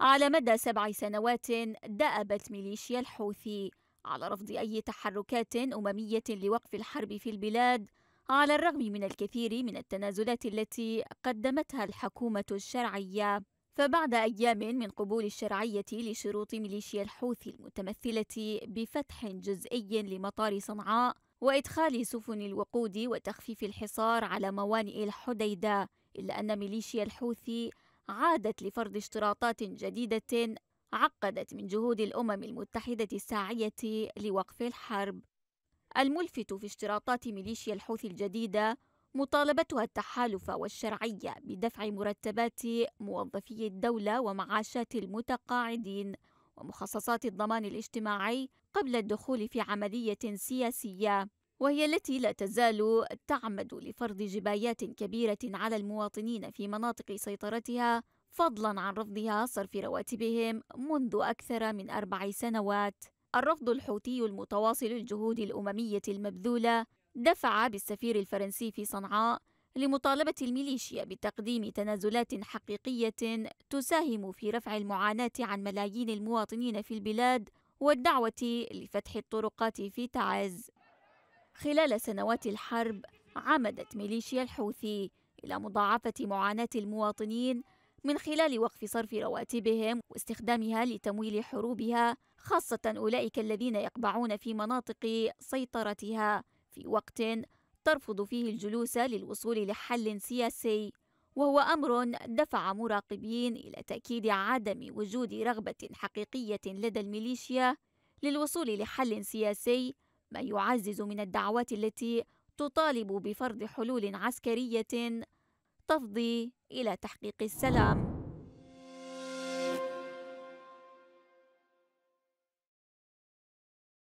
على مدى سبع سنوات دأبت ميليشيا الحوثي على رفض أي تحركات أممية لوقف الحرب في البلاد على الرغم من الكثير من التنازلات التي قدمتها الحكومة الشرعية. فبعد أيام من قبول الشرعية لشروط ميليشيا الحوثي المتمثلة بفتح جزئي لمطار صنعاء وإدخال سفن الوقود وتخفيف الحصار على موانئ الحديدة إلا أن ميليشيا الحوثي عادت لفرض اشتراطات جديدة عقدت من جهود الأمم المتحدة الساعية لوقف الحرب. الملفت في اشتراطات ميليشيا الحوثي الجديدة مطالبتها التحالف والشرعية بدفع مرتبات موظفي الدولة ومعاشات المتقاعدين ومخصصات الضمان الاجتماعي قبل الدخول في عملية سياسية. وهي التي لا تزال تعمد لفرض جبايات كبيرة على المواطنين في مناطق سيطرتها فضلا عن رفضها صرف رواتبهم منذ أكثر من أربع سنوات الرفض الحوثي المتواصل الجهود الأممية المبذولة دفع بالسفير الفرنسي في صنعاء لمطالبة الميليشيا بتقديم تنازلات حقيقية تساهم في رفع المعاناة عن ملايين المواطنين في البلاد والدعوة لفتح الطرقات في تعز. خلال سنوات الحرب عمدت ميليشيا الحوثي إلى مضاعفة معاناة المواطنين من خلال وقف صرف رواتبهم واستخدامها لتمويل حروبها خاصة أولئك الذين يقبعون في مناطق سيطرتها في وقت ترفض فيه الجلوس للوصول لحل سياسي. وهو أمر دفع مراقبين إلى تأكيد عدم وجود رغبة حقيقية لدى الميليشيا للوصول لحل سياسي ما يعزز من الدعوات التي تطالب بفرض حلول عسكرية تفضي إلى تحقيق السلام.